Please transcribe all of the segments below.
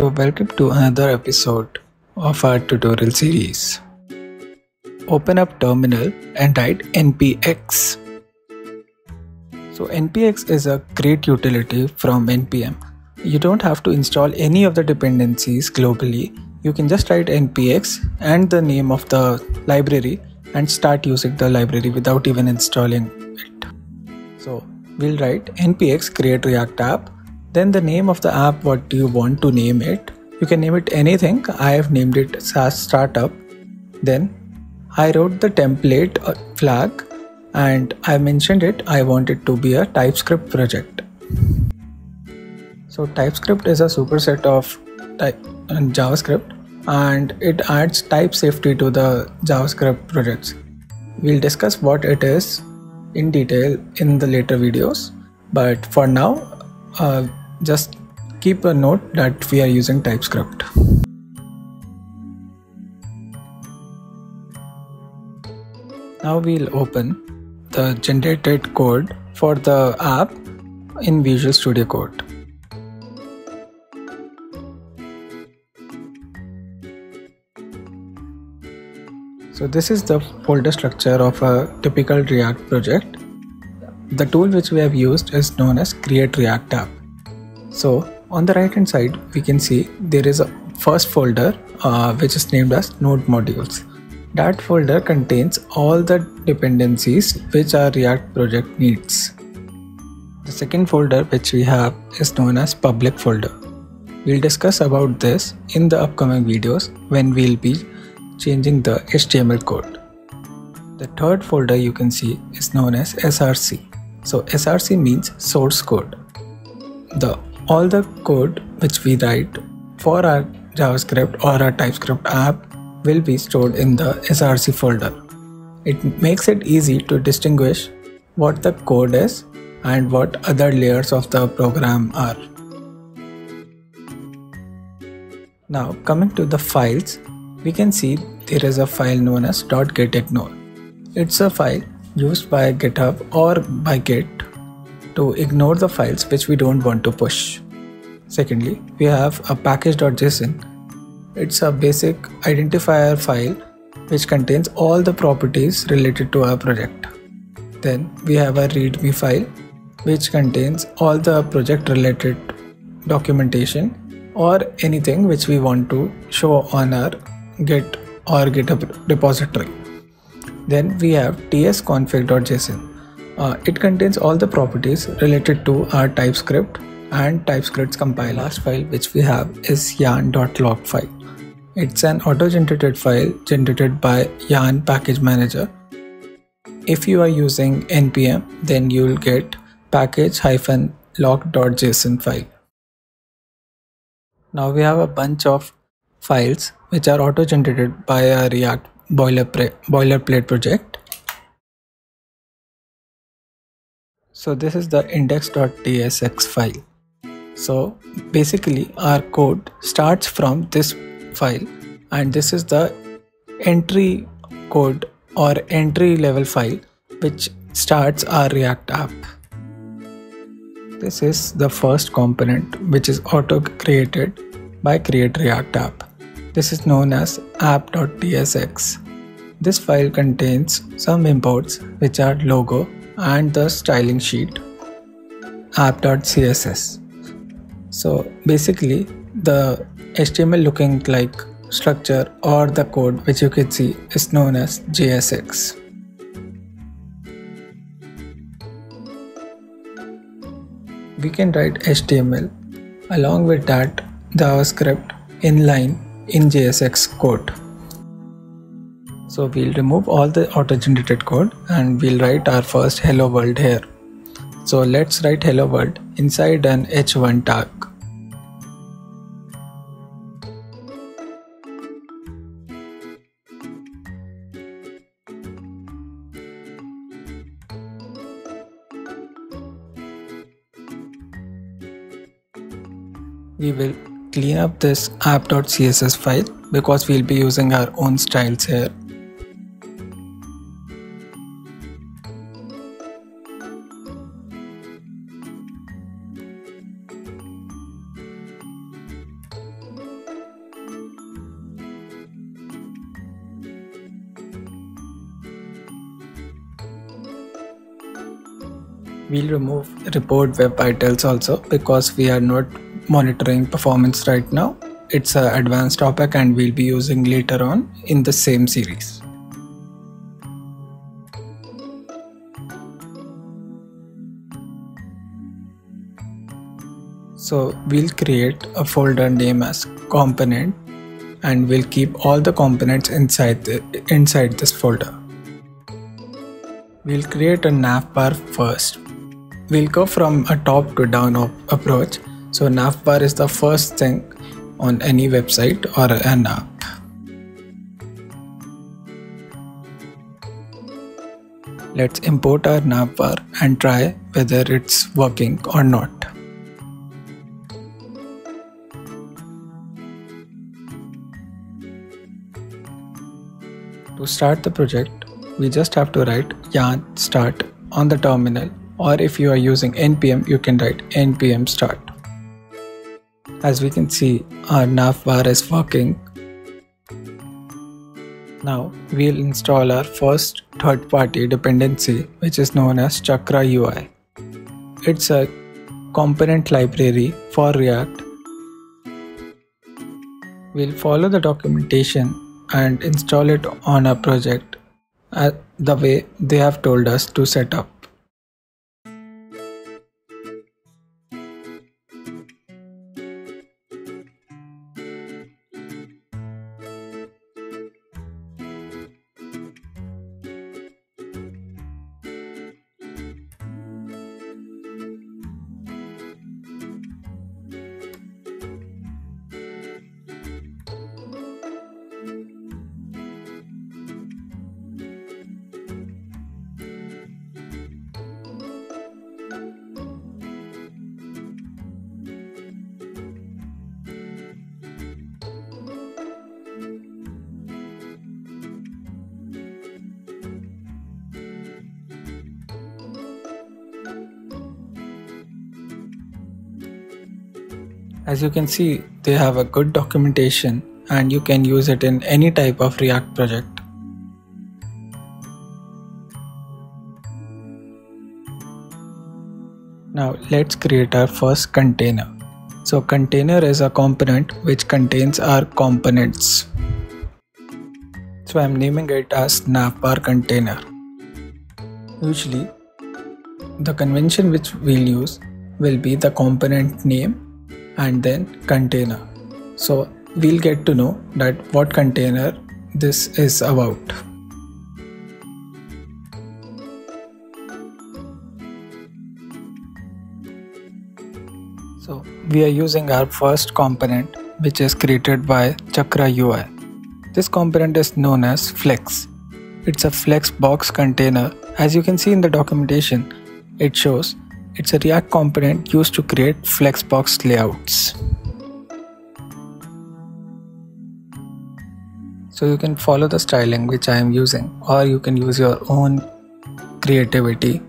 So welcome to another episode of our tutorial series. Open up terminal and write npx. So npx is a great utility from npm. You don't have to install any of the dependencies globally. You can just write npx and the name of the library and start using the library without even installing it. So we'll write npx create react app then the name of the app what do you want to name it? You can name it anything. I have named it SaaS startup. Then i wrote the template uh, flag and i mentioned it i want it to be a typescript project. So typescript is a superset of type, uh, javascript and it adds type safety to the javascript projects. We'll discuss what it is in detail in the later videos but for now uh, just keep a note that we are using TypeScript. Now we'll open the generated code for the app in Visual Studio Code. So this is the folder structure of a typical React project. The tool which we have used is known as Create React App. So on the right hand side, we can see there is a first folder uh, which is named as node modules. That folder contains all the dependencies which our React project needs. The second folder which we have is known as public folder. We'll discuss about this in the upcoming videos when we'll be changing the HTML code. The third folder you can see is known as SRC. So SRC means source code. The all the code which we write for our JavaScript or our TypeScript app will be stored in the SRC folder. It makes it easy to distinguish what the code is and what other layers of the program are. Now coming to the files, we can see there is a file known as .gitignore. It's a file used by GitHub or by Git to ignore the files which we don't want to push. Secondly, we have a package.json. It's a basic identifier file which contains all the properties related to our project. Then we have a readme file which contains all the project related documentation or anything which we want to show on our Git or GitHub repository. Then we have tsconfig.json uh, it contains all the properties related to our TypeScript and TypeScript's compiler. Last file which we have is yarn.lock file. It's an auto-generated file generated by Yarn Package Manager. If you are using npm, then you will get package-lock.json file. Now we have a bunch of files which are auto-generated by our React boilerplate project So this is the index.tsx file. So basically our code starts from this file and this is the entry code or entry level file which starts our React app. This is the first component which is auto created by create React app. This is known as app.tsx. This file contains some imports which are logo, and the styling sheet app.css so basically the html looking like structure or the code which you can see is known as jsx we can write html along with that javascript inline in jsx code so we'll remove all the auto-generated code and we'll write our first hello world here. So let's write hello world inside an h1 tag. We will clean up this app.css file because we'll be using our own styles here remove report web vitals also because we are not monitoring performance right now. It's an advanced topic and we'll be using later on in the same series. So we'll create a folder name as component and we'll keep all the components inside the, inside this folder. We'll create a navbar first. We'll go from a top to down approach. So navbar is the first thing on any website or an app. Let's import our navbar and try whether it's working or not. To start the project, we just have to write yarn start on the terminal or if you are using npm you can write npm start. As we can see our nav bar is working. Now we'll install our first third-party dependency which is known as Chakra UI. It's a component library for React. We'll follow the documentation and install it on a project uh, the way they have told us to set up. As you can see, they have a good documentation and you can use it in any type of React project. Now let's create our first container. So container is a component which contains our components. So I'm naming it as navbar container. Usually the convention which we'll use will be the component name and then container. So we'll get to know that what container this is about. So we are using our first component which is created by chakra ui this component is known as flex. It's a flex box container. As you can see in the documentation it shows it's a React component used to create Flexbox layouts. So you can follow the styling which I am using or you can use your own creativity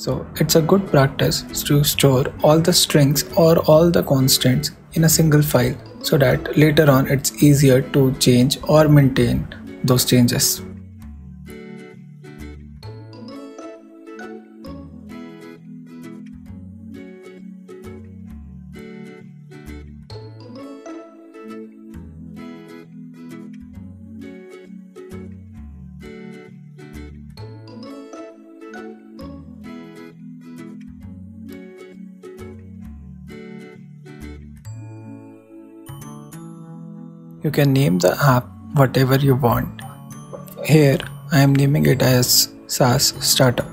So it's a good practice to store all the strings or all the constants in a single file so that later on it's easier to change or maintain those changes. You can name the app whatever you want. Here I am naming it as SaaS Startup.